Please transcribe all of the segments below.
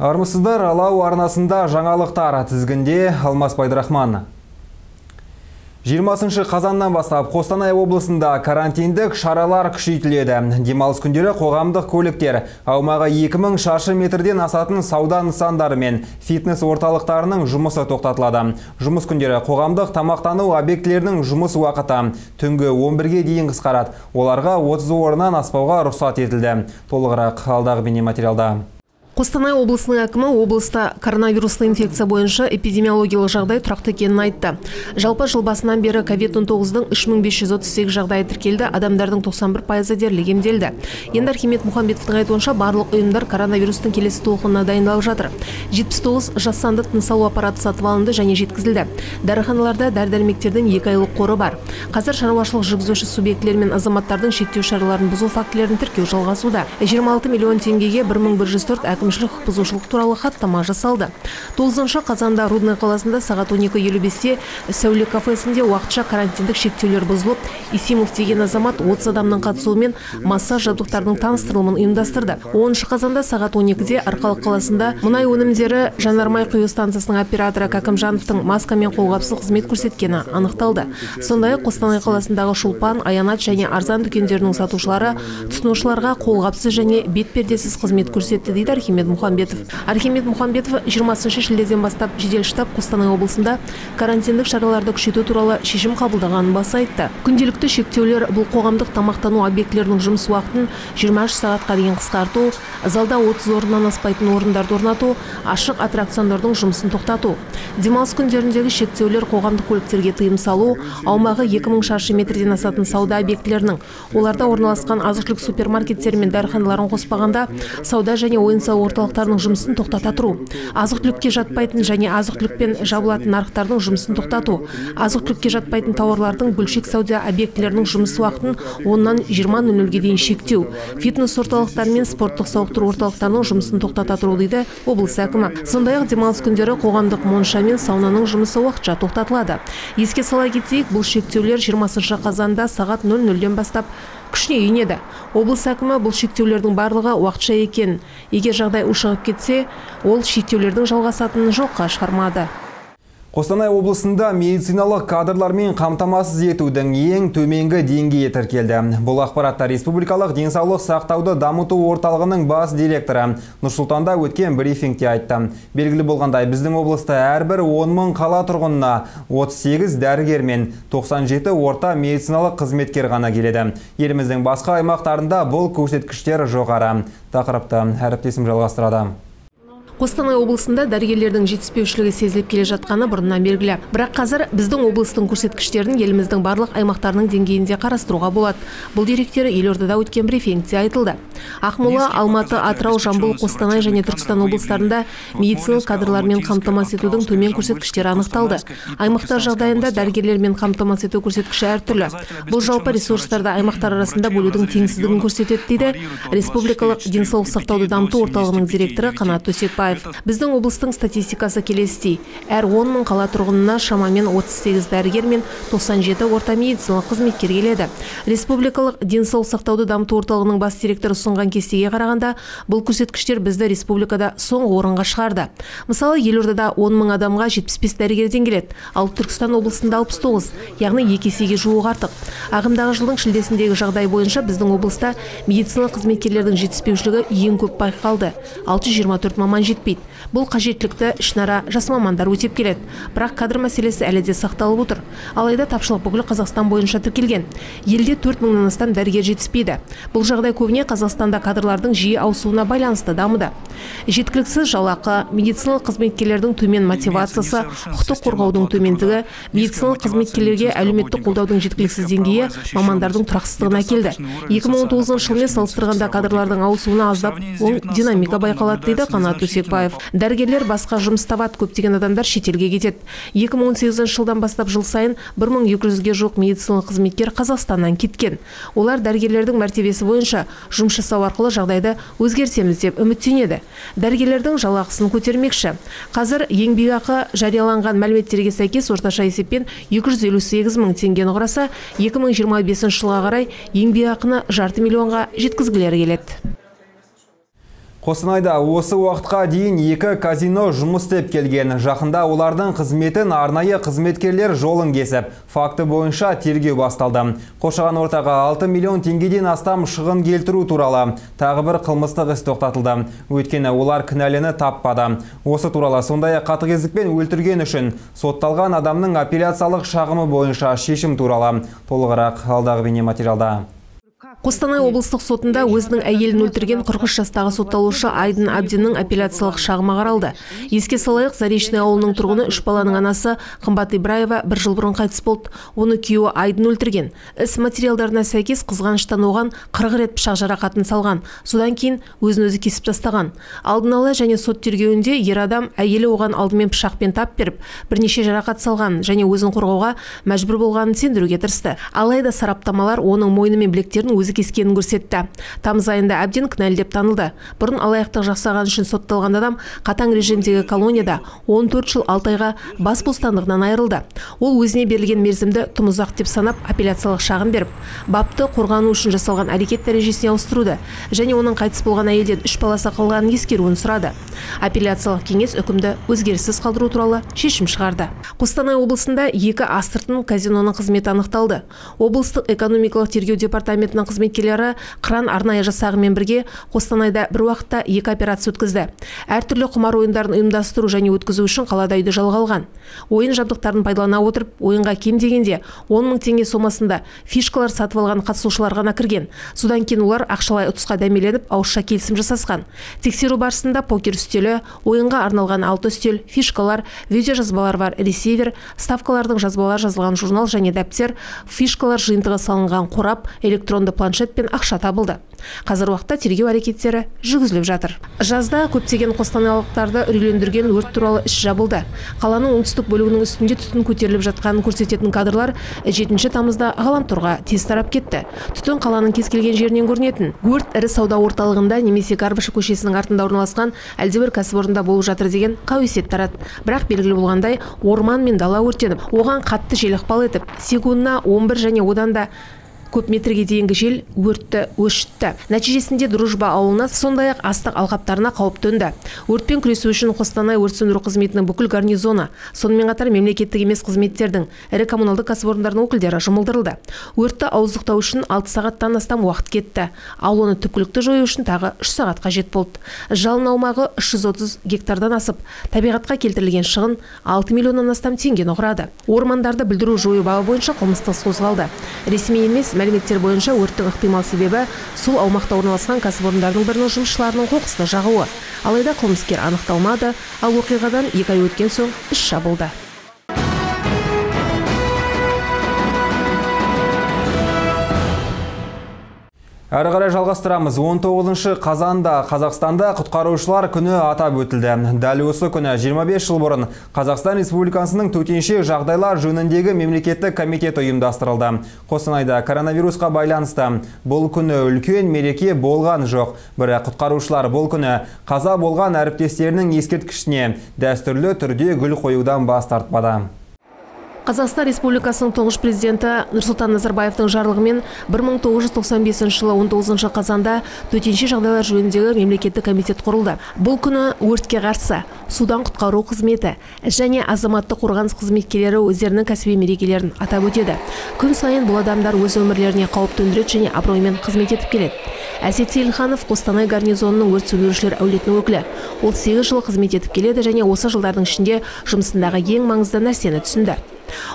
армысыздар алау арнасында жаңалықтар тізгінде алмас байдрахман 20 қазаннан бастап Қостанай облысында карантиндік шаралар күшейтіледі. Демалыс күндері қоғамдық көліктер аумағы 2000 шаршы метрден асатын сауда нысандары мен фитнес орталықтарының жұмысы тоқтатылады. Жұмыс күндері қоғамдық тамақтану объектілерінің жұмыс уақыты түнгі 11-ге дейін қысқарады. Оларға 30 орнынан аспауға рұқсат етілді. Толығырақ алдағы бейнематериалда. Қостанай облысының әкімі облыста коронавирусты инфекция бойынша эпидемиологиялық жағдай тұрақты екенін айтты. Жалпы жыл басынан бері COVID-19-дың 3538 жағдайы тіркелді, адамдардың 91 пайызы дерлік емделді. Енді Архимед Мұхамбетовтың айтуынша барлық ұйымдар коронавирустың келесі толқынына дайындалып жатыр. 79 жасанды тыныс алу аппараты сатып алынды және жеткізілді. Дәріханаларда дәрі-дәрмектердің екі айлық қоры бар. Қазір шаруашылық жүргізуші субъектілер мен азаматтардың шектеу шараларын бұзу фактілерін тіркеу жалғасуда. 26 миллион теңгеге 1104 әкім әкімшілік бұзушылық туралы хаттама жасалды. Тоғызыншы қазанда рудный қаласында сағат он екі елу бесте сәуле кафесінде уақытша карантиндік шектеулер бұзылып исимов деген азамат отыз адамның қатысуымен массаж жабдықтарының таныстырылымын ұйымдастырды. Оныншы қазанда сағат он екіде арқалық қаласында мұнай өнімдері жанармай құю станциясының операторы кәкімжановтың маска мен қолғапсыз қызмет көрсеткені анықталды. Сондай ақ қостанай қаласындағы шолпан аянат және арзан дүкендерінің сатушылары тұтынушыларға қолғапсыз және бетпердесіз қызмет көрсетті дейді архимед архимед мұхамбетов архимед мұхамбетов 20 шілдеден бастап жедел штаб қостанай облысында карантиндік шараларды күшейту туралы шешім қабылдағанын баса айтты. Күнделікті шектеулер бұл қоғамдық тамақтану объектілерінің жұмыс уақытын 23 сағатқа дейін қысқарту залда 30 орыннан аспайтын орындарды орнату ашық аттракциондардың жұмысын тоқтату демалыс күндеріндегі шектеулер қоғамдық көліктерге тыйым салу аумағы 2000 шаршы метрден асатын сауда объектілерінің оларда орналасқан азық түлік супермаркеттері мен дәріханаларын қоспағанда сауда және ойын сауық орталықтарының жұмысын тоқтата тұру азық түлікке жатпайтын және азық түлікпен жабылатын нарықтардың жұмысын тоқтату азық түлікке жатпайтын тауарлардың бөлшек сауда объектілерінің жұмыс уақытын оннан жиырма нөл нөлге дейін шектеу фитнес орталықтары мен спорттық сауықтыру орталықтарының жұмысын тоқтата тұру дейді облыс әкімі. Сондай ақ демалыс күндері қоғамдық монша мен саунаның жұмысы уақытша тоқтатылады. Еске сала кетейік бұл шектеулер жиырмасыншы қазанда сағат нөл нөлден бастап күшіне енеді. Облыс әкімі бұл шектеулердің барлығы уақытша екен. Егер жағдай ушығып кетсе ол шектеулердің жалғасатынын жоққа шығармады. Қостанай облысында медициналық кадрлармен қамтамасыз етудің ең төменгі деңгейі тіркелді. Бұл ақпаратта Республикалық денсаулық сақтауды дамыту орталығының бас директоры Нұрсұлтанда өткен брифингте айтты. Белгілі болғандай біздің облыста әрбір 10 мың қала тұрғынына 38 дәрігер мен 97 орта медициналық қызметкер ғана келеді. Еліміздің басқа аймақтарында бұл көрсеткіштер жоғары. Тақырыпты әріптесім жалғастырады қостанай облысында дәрігерлердің жетіспеушілігі сезіліп келе жатқаны бұрыннан белгілі. Бірақ қазір біздің облыстың көрсеткіштерін еліміздің барлық аймақтарының деңгейінде қарастыруға болады. Бұл деректер елордада өткен брифингте айтылды. Ақмола алматы атырау жамбыл қостанай және түркістан облыстарында медициналық кадрлармен қамтамасыз етудің төмен көрсеткіштері анықталды. аймақтар жағдайында дәрігерлермен қамтамасыз ету көрсеткіші әртүрлі. Бұл жалпы ресурстарды аймақтар арасында бөлудің теңсіздігін көрсетеді дейді республикалық денсаулық сақтауды дамыту орталығының директоры қанат төсекбаев. Біздің облыстың статистикасы келесідей. Әр он мың қала тұрғынына шамамен 38 дәрігер мен 97 орта медициналық қызметкер келеді. Республикалық денсаулық сақтауды дамыту орталығының бас директоры ұсынған кестеге қарағанда бұл көрсеткіштер бізді республикада соңғы орынға шығарды. Мысалы елордада 10 мың адамға 75 дәрігерден келеді. Ал түркістан облысында 69 яғни екі есеге жуық артық. Ағымдағы жылдың шілдесіндегі жағдай бойынша біздің облыста медициналық қызметкерлердің жетіспеушілігі ең көп байқалды. 624 маман жетпейді repeat бұл қажеттілікті ішінара жас мамандар өтеп келеді. Бірақ кадр мәселесі әлі де сақталып отыр. Алайда тапшылық бүкіл қазақстан бойынша тіркелген. Елде төрт мыңнан астам дәрігер жетіспейді. Бұл жағдай көбіне қазақстанда кадрлардың жиі ауысуына байланысты дамыды. Жеткіліксіз жалақы медициналық қызметкерлердің төмен мотивациясы құқықтық қорғаудың төмендігі медициналық қызметкерлерге әлеуметтік қолдаудың жеткіліксіз деңгейі мамандардың тұрақсыздығына әкелді 2019 жылмен салыстырғанда кадрлардың ауысуына аздап оң динамика байқалады дейді қанат өсекбаев. Дәрігерлер басқа жұмыс табады көптеген адамдар шетелге кетеді. 2018 жылдан бастап жыл сайын 1200-ге жуық медициналық қызметкер қазақстаннан кеткен. Олар дәрігерлердің мәртебесі бойынша жұмыс жасау арқылы жағдайды өзгертеміз деп үміттенеді. Дәрігерлердің жалақысын көтермекші. Қазір еңбекақы жарияланған мәліметтерге сәйкес орташа есеппен 258 мың теңгені құраса 2025 жылға қарай еңбекақыны жарты миллионға жеткізгілері келеді. Қостанайда осы уақытқа дейін екі казино жұмыс істеп келген. Жақында олардың қызметін арнайы қызметкерлер жолын кесіп, факты бойынша тергеу басталды. Қошаған ортаға 6 миллион теңгеден астам шығын келтіру туралы тағы бір қылмыстық іс тоқтатылды. Өйткені олар кінәліні таппады. Осы туралы сондай қатыгездікпен өлтірген үшін сотталған адамның апелляциялық шағымы бойынша шешім туралы толығырақ алдағы бейнематериалда. Қостанай облыстық сотында өзінің әйелін өлтірген 43 жастағы сотталушы Айдын Абдиннің апелляциялық шағымы қаралды. Еске салайық, Заречный ауылының тұрғыны үш баланың анасы Қымбат Ибраева бір жыл бұрын қайтыс болды. Оны күйеуі Айдын өлтірген. Іс материалдарына сәйкес қызғаныштан оған 40 рет пышақ жарақатын салған. Содан кейін өзін өзі кесіп тастаған. Алдын ала және сот тергеуінде ер адам әйелі оған алдымен пышақпен тап беріп, бірнеше жарақат салған және өзін қорғауға мәжбүр болғанын сендіруге тырысты. Алайда сараптамалар оның мойны мен білектерін өзі кескенін көрсетті. Тамыз айында әбден кінәлі деп танылды. Бұрын алаяқтық жасаған үшін сотталған адам қатаң режимдегі колонияда 14 жыл 6 айға бас бостандығынан айырылды. Ол өзіне берілген мерзімді тым ұзақ деп санап апелляциялық шағым беріп бапты қорғану үшін жасалған әрекет дәрежесіне ауыстыруды және оның қайтыс болған әйелден үш баласы қалғанын ескеруін сұрады. Апелляциялық кеңес үкімді өзгеріссіз қалдыру туралы шешім шығарды. Қостанай облысында екі астыртын казиноның қызметі анықталды. Облыстық экономикалық тергеу департаментінің қызметкерлері қыран арнайы жасағымен бірге қостанайда бір уақытта екі операция өткізді. Әртүрлі құмар ойындарын ұйымдастыру және өткізу үшін қалада үйді жалға алған ойын жабдықтарын пайдалана отырып ойынға кем дегенде он мың теңге сомасында фишкалар сатып алған қатысушылар ғана кірген. Содан кейін олар ақшалай ұтысқа дәмеленіп ауызша келісім жасасқан. Тексеру барысында покер үстелі ойынға арналған алты үстел фишкалар видеожазбалар бар ресивер ставкалардың жазбалары жазылған журнал және дәптер фишкалар жиынтығы салынған қорап электронды планшет пен ақша табылды. Қазір уақытта тергеу әрекеттері жүргізіліп жатыр. Жазда көптеген қостанайлықтарды үрейлендірген өрт туралы іс жабылды. Қаланың оңтүстік бөлігінің үстінде түтін көтеріліп жатқанын көрсететін кадрлар жетінші тамызда ғаламторға тез тарап кетті. Түтін қаланың кез келген жерінен көрінетін. Өрт ірі сауда орталығында немесе гарбышев көшесінің артында орналасқан әлдебір кәсіпорында болып жатыр деген қауесет тарады бірақ белгілі болғандай орман мен дала өртеніп оған қатты жел ықпал етіп секундына 11 және одан да көп метрге дейінгі жел өртті өшітті. Нәтижесінде дружба ауылына сондай ақ астық алқаптарына қауіп төнді. Өртпен күресу үшін қостанай өрт сөндіру қызметінің бүкіл гарнизоны сонымен қатар мемлекеттік емес қызметтердің ірі коммуналдық кәсіпорындардың өкілдері жұмылдырылды. Өртті ауыздықтау үшін алты сағаттан астам уақыт кетті. Ауланы түпкілікті жою үшін тағы үш сағат қажет болды. Жалын аумағы үш гектардан асып табиғатқа келтірілген шығын алты миллионнан астам теңгені құрады. Ормандарды бүлдіру жою бабы бойынша қылмыстық іс қозғалды. Ресми емес мәліметтер бойынша өрттің ықтимал себебі сол аумақта орналасқан кәсіпорындардың бірінің жұмысшыларының қоқысты жағуы. Алайда қылмыскер анықталмады ал оқиғадан екі ай өткен соң іс жабылды. Әрі қарай жалғастырамыз. 19 қазанда Қазақстанда құтқарушылар күні атап өтілді. Дәл осы күні 25 жыл бұрын Қазақстан Республикасының төтенше жағдайлар жөніндегі мемлекеттік комитет ұйымдастырылды. Қостанайда коронавирусқа байланысты бұл күні үлкен мереке болған жоқ. Бірақ құтқарушылар бұл күні қаза болған әріптестерінің ескерткішіне дәстүрлі түрде гүл қоюдан бас тартпады қазақстан республикасының тұңғыш президенті нұрсұлтан назарбаевтың жарлығымен 1995 жылы 19 қазанда төтенше жағдайлар жөніндегі мемлекеттік комитет құрылды. Бұл күні өртке қарсы судан құтқару қызметі және азаматтық қорғаныс қызметкерлері өздерінің кәсіби мерекелерін атап өтеді. Күн сайын бұл адамдар өз өмірлеріне қауіп төндіреді және абыроймен қызмет етіп келеді. Әсет сейілханов қостанай гарнизонының өрт сөндірушілер әулетінің өкілі. Ол сегіз жыл қызмет етіп келеді және осы жылдардың ішінде жұмысындағы ең маңызды нәрсені түсінді.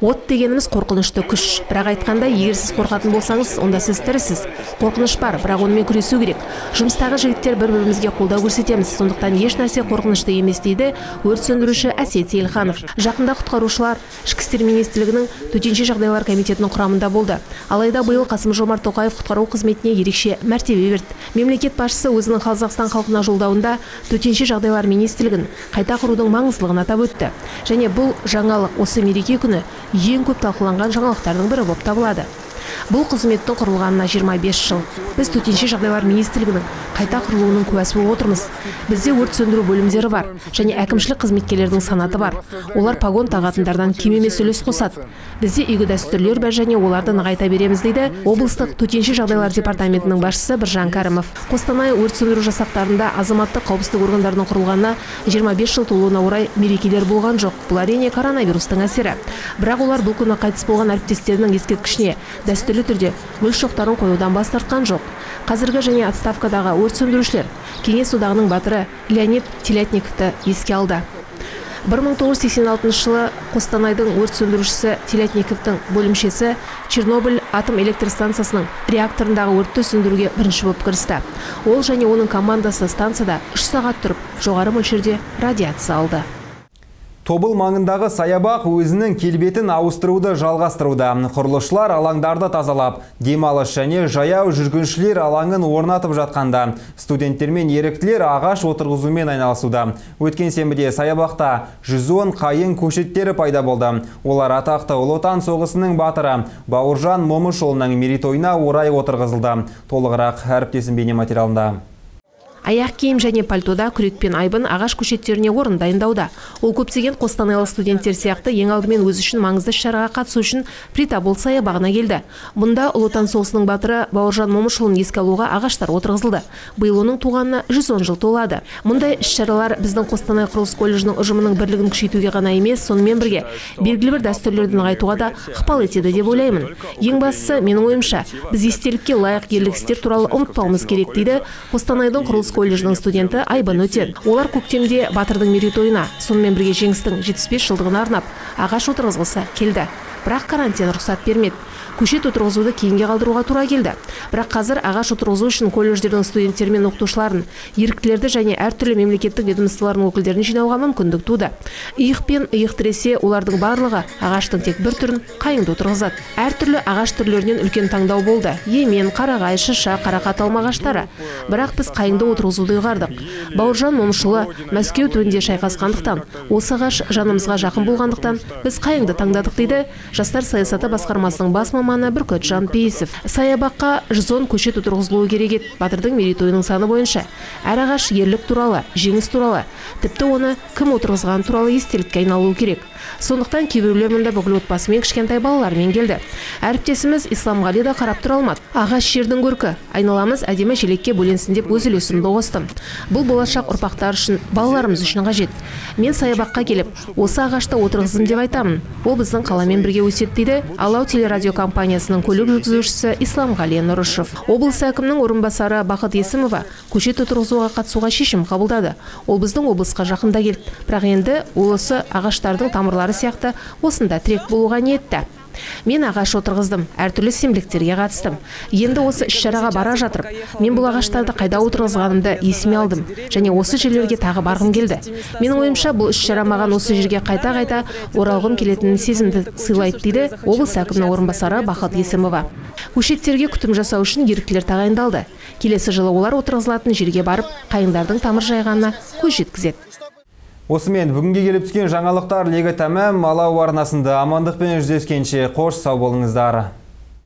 От дегеніміз қорқынышты күш. Бірақ айтқанда егер сіз қорқатын болсаңыз онда сіз тірісіз. Қорқыныш бар бірақ онымен күресу керек. Жұмыстағы жігіттер бір бірімізге қолдау көрсетеміз. Сондықтан еш нәрсе қорқынышты емес дейді өрт сөндіруші әсет сейілханов. Жақында құтқарушылар ішкі істер министрлігінің төтенше жағдайлар комитетінің құрамында болды. Алайда биыл қасым жомарт тоқаев құтқару қызметіне ерекше мәртебе берді. Мемлекет басшысы өзінің қазақстан халқына жолдауында төтенше жағдайлар министрлігін қайта құрудың маңыздылығын атап өтті. Және бұл жаңалық осы мереке күні ең көп талқыланған жаңалықтардың бірі болып табылады. Бұл қызметтің құрылғанына 25 жыл. Біз төтенше жағдайлар министрлігінің қайта құрылуының куәсі болып отырмыз. Бізде өрт сөндіру бөлімдері бар және әкімшілік қызметкерлердің санаты бар. Олар погон тағатындардан кем емес үлес қосады. Бізде игі дәстүрлер бар және оларды нығайта береміз дейді облыстық төтенше жағдайлар департаментінің басшысы біржан кәрімов. Қостанай өрт сөндіру жасақтарында азаматтық қауіпсіздік органдарының құрылғанына 25 жыл толуына орай мерекелер болған жоқ. Бұл әрине коронавирустың әсері. Бірақ олар бұл күні қайтыс болған әріптестерінің ескерткішіне дәстүрлі түрде гүл шоқтарын қоюдан бас тартқан жоқ. Қазіргі және отставкадағы өрт сөндірушілер кеңес одағының батыры леонид телятниковты еске алды. 1986 жылы қостанайдың өрт сөндірушісі телятниковтың бөлімшесі чернобыль атом электр станциясының реакторындағы өртті сөндіруге бірінші болып кірісті. Ол және оның командасы станцияда үш сағат тұрып жоғары мөлшерде радиация алды. Тобыл маңындағы саябақ өзінің келбетін ауыстыруды жалғастыруда. Құрылысшылар алаңдарды тазалап, демалыс және жаяу жүргіншілер алаңын орнатып жатқанда, студенттер мен еріктілер ағаш отырғызумен айналысуда. Өткен сенбіде саябақта 110 қайын көшеттері пайда болды. Олар атақты Ұлы Отан соғысының батыры Бауыржан Момышұлының мерейтойына орай отырғызылды. Толығырақ әріптесім бейне материалында аяқ киім және пальтода күрек айбын ағаш көшеттеріне орын дайындауда. Ол көптеген қостанайлық студенттер сияқты ең алдымен өзі үшін маңызды шараға қатысу үшін притабол саябағына келді. Мұнда ұлы отан соғысының батыры бауыржан момышұлын еске алуға ағаштар отырғызылды. Биыл оның туғанына 110 жыл толады. Мұндай іс шаралар біздің қостанай құрылыс колледжінің ұжымының бірлігін күшейтуге ғана емес сонымен бірге белгілі бір дәстүрлерді нығайтуға да ықпал етеді деп ойлаймын. Ең бастысы менің ойымша біз естелікке лайық ерлік істер туралы ұмытпауымыз керек дейді қостанайдың құрылыс колледжінің студенті айбын өтен. Олар көктемде батырдың мерейтойына сонымен бірге жеңістің 75 жылдығына арнап ағаш отырғызғысы келді. Бірақ карантин рұқсат бермеді. Көшет отырғызуды кейінге қалдыруға тура келді. Бірақ қазір ағаш отырғызу үшін колледждердің студенттері мен оқытушыларын еріктілерді және әртүрлі мемлекеттік ведомстволардың өкілдерін жинауға мүмкіндік туды. Иық пен иық тіресе олардың барлығы ағаштың тек бір түрін қайыңды отырғызады. Әртүрлі ағаш түрлерінен үлкен таңдау болды. Емен қарағай шырша қарақат алма ағаштары. Бірақ біз қайыңды отырғызуды ұйғардық. Бауыржан момышұлы мәскеу түбінде шайқасқандықтан осы ағаш жанымызға жақын болғандықтан біз қайыңды таңдадық дейді жастар саясаты басқармасының бас маманы бүркіт жанпейісов. Саябаққа 110 көшет отырғызылуы керек еді. Батырдың мерейтойының саны бойынша әр ағаш ерлік туралы жеңіс туралы тіпті оны кім отырғызғаны туралы естелікке айналуы керек. Сондықтан кейбіреулер мұнда бүкіл отбасымен кішкентай балаларымен келді. Әріптесіміз исламғали да қарап тұра алмады. Ағаш жердің көркі айналамыз әдемі желекке бөленсін деп өз үлесімді қостым бұл болашақ ұрпақтар үшін балаларымыз үшін қажет. Мен саябаққа келіп осы ағашты отырғыздым деп айтамын. Ол біздің қаламен бірге өседі дейді алау телерадио компаниясының көлік жүргізушісі исламғали нұрышев. Облыс әкімінің орынбасары бақыт есімова көшет отырғызуға қатысуға шешім қабылдады. Ол біздің облысқа жақында келді. Бірақ енді ол осы ағаштардың тамырлары сияқты осында тірек болуға ниетті. Мен ағаш отырғыздым әртүрлі сенбіліктерге қатыстым. Енді осы іс шараға бара жатырып мен бұл ағаштарды қайда отырғызғанымды есіме алдым және осы жерлерге тағы барғым келді. Менің ойымша бұл іс шара маған осы жерге қайта қайта оралғым келетін сезімді сыйлайды дейді облыс әкімінің орынбасары бақыт есімова. Көшеттерге күтім жасау үшін еріктілер тағайындалды. Келесі жылы олар отырғызылатын жерге барып қайыңдардың тамыр жайғанына көз жеткізеді. Осымен бүгінге келіп түскен жаңалықтар легі тәмам. Алау арнасында амандықпен жүздескенше қош сау болыңыздар.